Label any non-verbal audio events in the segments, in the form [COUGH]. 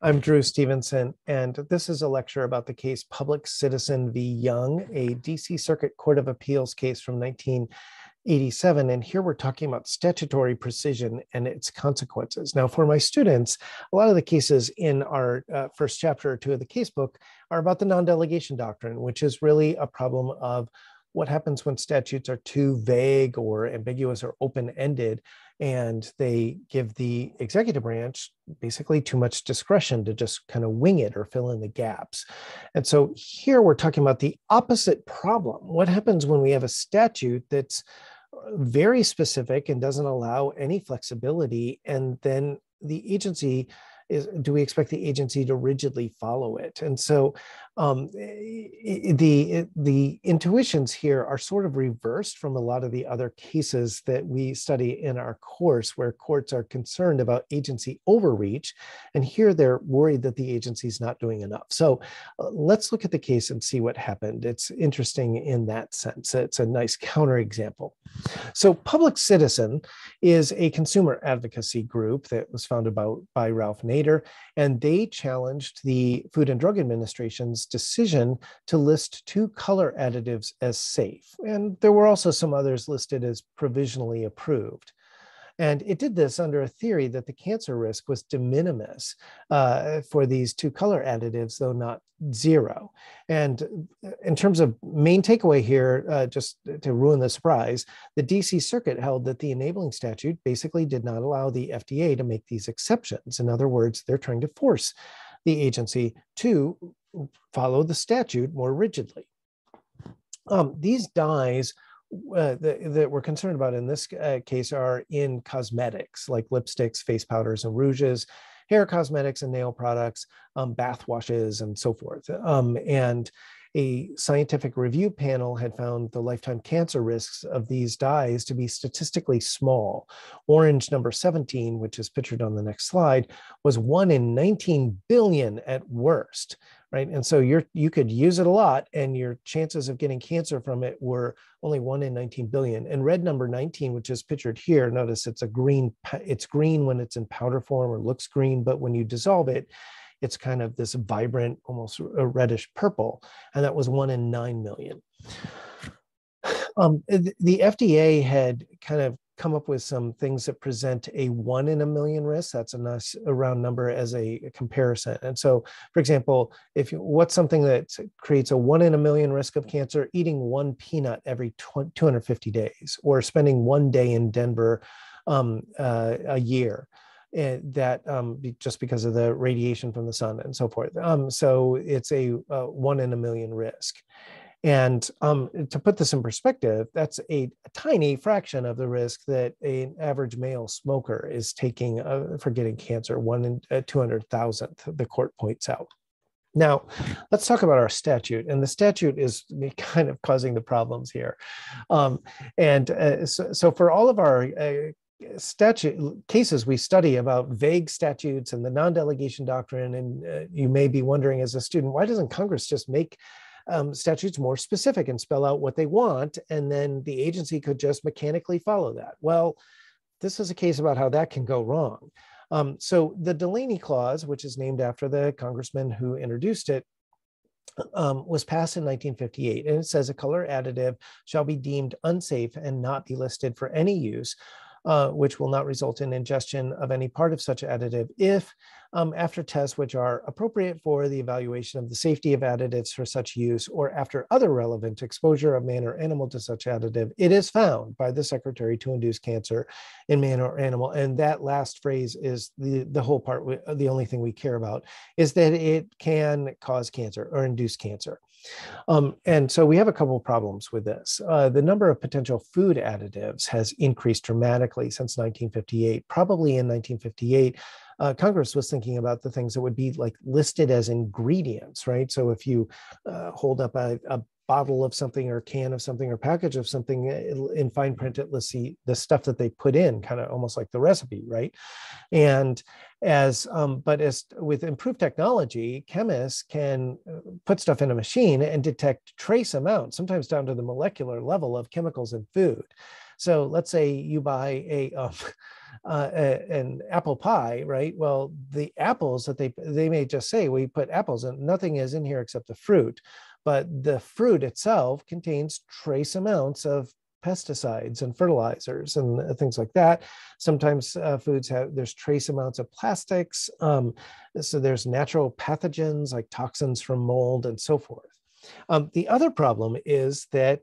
I'm Dru Stevenson, and this is a lecture about the case Public Citizen v. Young, a DC Circuit Court of Appeals case from 1987. And here we're talking about statutory precision and its consequences. Now, for my students, a lot of the cases in our uh, first chapter or two of the casebook are about the non delegation doctrine, which is really a problem of what happens when statutes are too vague or ambiguous or open ended and they give the executive branch basically too much discretion to just kind of wing it or fill in the gaps. And so here we're talking about the opposite problem. What happens when we have a statute that's uh, very specific and doesn't allow any flexibility, and then the agency is do we expect the agency to rigidly follow it? And so um, the the intuitions here are sort of reversed from a lot of the other cases that we study in our course where courts are concerned about agency overreach and here they're worried that the agency is not doing enough. So uh, let's look at the case and see what happened. It's interesting in that sense. It's a nice counterexample so public citizen is a consumer advocacy group that was founded by, by ralph nader and they challenged the food and drug administration's decision to list two color additives as safe. And there were also some others listed as provisionally approved. And it did this under a theory that the cancer risk was de minimis uh, for these two color additives, though not zero. And in terms of main takeaway here, uh, just to ruin the surprise, the DC Circuit held that the enabling statute basically did not allow the FDA to make these exceptions. In other words, they're trying to force the agency to follow the statute more rigidly. Um, these dyes uh, that, that, we're concerned about in this uh, case are in cosmetics like lipsticks, face powders, and rouges, hair cosmetics and nail products, um, bath washes, and so forth. Um, and a scientific review panel had found the lifetime cancer risks of these dyes to be statistically small. Orange number 17, which is pictured on the next slide, was one in 19 billion at worst, right? And so you're you could use it a lot, and your chances of getting cancer from it were only one in 19 billion. And red number 19, which is pictured here, notice it's a green, it's green when it's in powder form or looks green, but when you dissolve it, it's kind of this vibrant, almost a reddish purple, and that was one in nine million. [SIGHS] Um, the FDA had kind of come up with some things that present a one in a million risk. That's a nice a round number as a, comparison. And so, for example, if you, what's something that creates a one in a million risk of cancer? Eating one peanut every 250 days, or spending one day in Denver um, uh, a year. Eh, that um, just because of the radiation from the sun and so forth. Um, so it's a uh, one in a million risk. And um, to put this in perspective, that's a, a, tiny fraction of the risk that an average male smoker is taking uh, for getting cancer, one in uh, 200,000th, the court points out. Now, let's talk about our statute. And the statute is [LAUGHS] kind of causing the problems here. Um, and uh, so, so, for all of our uh, statute cases we study about vague statutes and the non-delegation doctrine and uh, you may be wondering as a student why doesn't congress just make um, statutes more specific and spell out what they want and then the agency could just mechanically follow that? Well this is a case about how that can go wrong. Um, so the delaney clause which is named after the congressman who introduced it um, was passed in 1958 and it says a color additive shall be deemed unsafe and not be listed for any use uh, which will not result in ingestion of any part of such additive if, um, after tests which are appropriate for the evaluation of the safety of additives for such use, or after other relevant exposure of man or animal to such additive, it is found by the secretary to induce cancer in man or animal. And that last phrase is the, the whole part, the only thing we care about, is that it can cause cancer or induce cancer. Um, and so we have a couple of problems with this. Uh, the number of potential food additives has increased dramatically since 1958. Probably in 1958, uh, Congress was thinking about the things that would be like listed as ingredients, right? So if you uh, hold up a, a bottle of something or can of something or package of something uh, in fine print it lists the, stuff that they put in kind of almost like the recipe right and as um, but as with improved technology chemists can uh, put stuff in a machine and detect trace amounts sometimes down to the molecular level of chemicals in food So let's say you buy a, um, [LAUGHS] uh, a, an apple pie, right? Well, the apples that they they may just say we put apples and nothing is in here except the fruit, but the fruit itself contains trace amounts of pesticides and fertilizers and uh, things like that. Sometimes uh, foods have there's trace amounts of plastics. Um, so there's natural pathogens like toxins from mold and so forth. Um, the other problem is that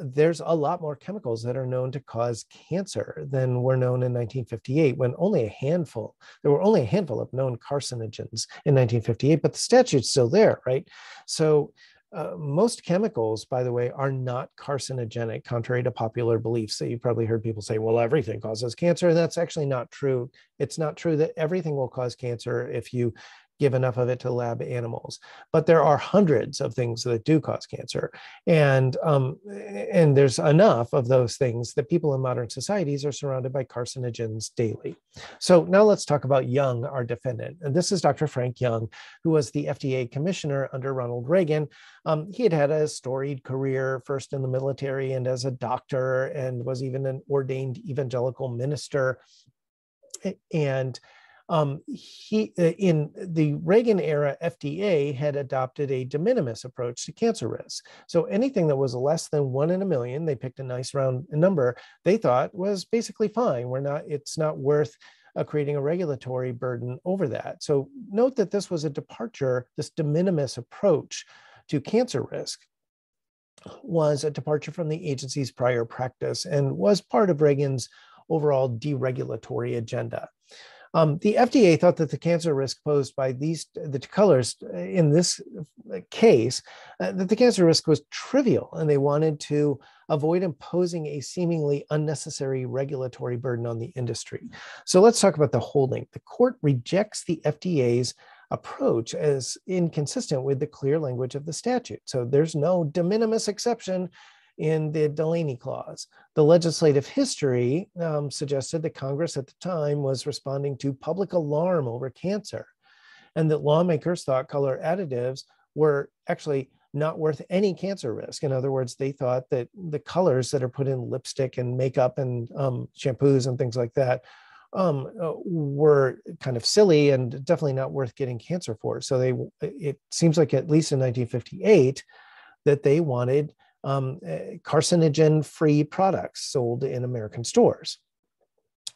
there's a lot more chemicals that are known to cause cancer than were known in 1958 when only a handful there were only a handful of known carcinogens in 1958 but the statute's still there right so uh, most chemicals, by the way, are not carcinogenic, contrary to popular beliefs that you've probably heard people say, well, everything causes cancer. That's actually not true. It's not true that everything will cause cancer if you give enough of it to lab animals. But there are hundreds of things that do cause cancer, and um, and there's enough of those things that people in modern societies are surrounded by carcinogens daily. So now let's talk about Young, our defendant, and this is Dr. Frank Young, who was the FDA commissioner under Ronald Reagan. Um, he had had a storied career, first in the military and as a doctor, and was even an ordained evangelical minister. And um, he uh, in the Reagan era FDA had adopted a de minimis approach to cancer risk. So anything that was less than one in a million, they picked a nice round number. They thought was basically fine. We're not. It's not worth uh, creating a regulatory burden over that. So note that this was a departure. This de minimis approach to cancer risk was a departure from the agency's prior practice and was part of Reagan's overall deregulatory agenda. Um, the FDA thought that the cancer risk posed by these the colors in this case uh, that the cancer risk was trivial, and they wanted to avoid imposing a seemingly unnecessary regulatory burden on the industry. So let's talk about the holding. The court rejects the FDA's approach as inconsistent with the clear language of the statute. So there's no de minimis exception in the Delaney Clause. The legislative history um, suggested that Congress at the time was responding to public alarm over cancer, and that lawmakers thought color additives were actually not worth any cancer risk. In other words, they thought that the colors that are put in lipstick and makeup and um, shampoos and things like that um, uh, were kind of silly and definitely not worth getting cancer for. So they, it seems like at least in 1958, that they wanted um, eh, carcinogen free products sold in American stores.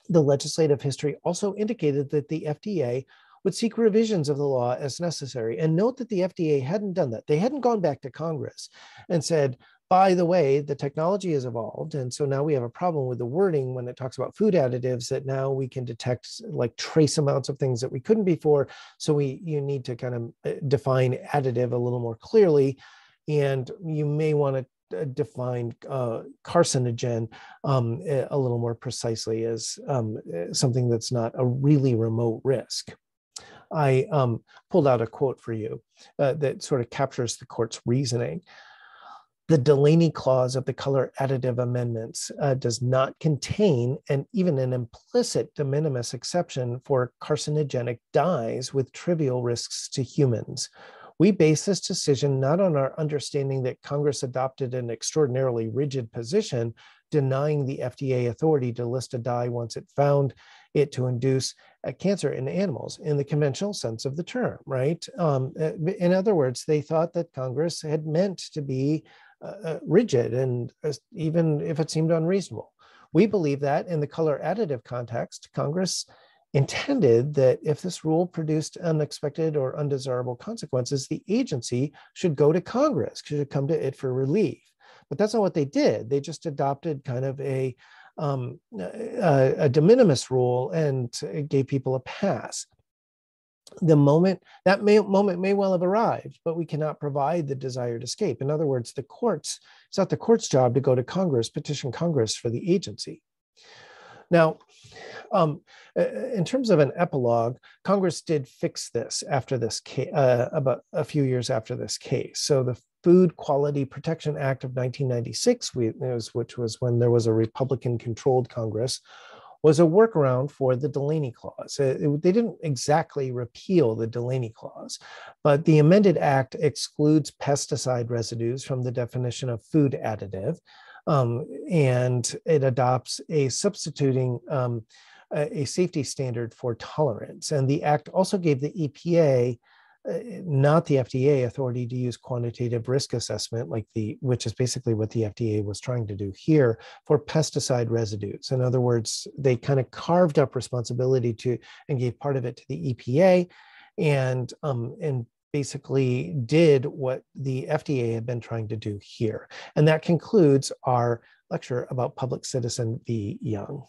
The legislative history also indicated that the FDA would seek revisions of the law as necessary. And note that the FDA hadn't done that. They hadn't gone back to Congress and said, by the way, the technology has evolved. And so now we have a problem with the wording when it talks about food additives that now we can detect like trace amounts of things that we couldn't before. So we you need to kind of eh, define additive a little more clearly. And you may want to uh, define uh, carcinogen um, a little more precisely as um, uh, something that's not a really remote risk. I um, pulled out a quote for you uh, that sort of captures the court's reasoning. The Delaney clause of the color additive amendments uh, does not contain and even an implicit de minimis exception for carcinogenic dyes with trivial risks to humans we base this decision not on our understanding that Congress adopted an extraordinarily rigid position, denying the FDA authority to list a dye once it found it to induce cancer in animals in the conventional sense of the term, right? Um, uh, in other words, they thought that Congress had meant to be uh, uh rigid and uh, even if it seemed unreasonable. We believe that in the color additive context, Congress intended that if this rule produced unexpected or undesirable consequences, the agency should go to Congress, should come to it for relief. But that's not what they did. They just adopted kind of a, um, a, a de minimis rule and gave people a pass. The moment that may, moment may well have arrived, but we cannot provide the desired escape. In other words, the courts, it's not the court's job to go to Congress, petition Congress for the agency. Now, um, in terms of an epilogue, Congress did fix this after this case, uh, about a few years after this case. So the Food Quality Protection Act of 1996, which was when there was a Republican-controlled Congress, was a workaround for the Delaney Clause. It, it, they didn't exactly repeal the Delaney Clause, but the amended act excludes pesticide residues from the definition of food additive. Um, and it adopts a substituting um, a, a, safety standard for tolerance. And the act also gave the EPA, uh, not the FDA, authority to use quantitative risk assessment, like the which is basically what the FDA was trying to do here for pesticide residues. In other words, they kind of carved up responsibility to and gave part of it to the EPA, and um, and basically did what the FDA had been trying to do here. And that concludes our lecture about public citizen v. Young.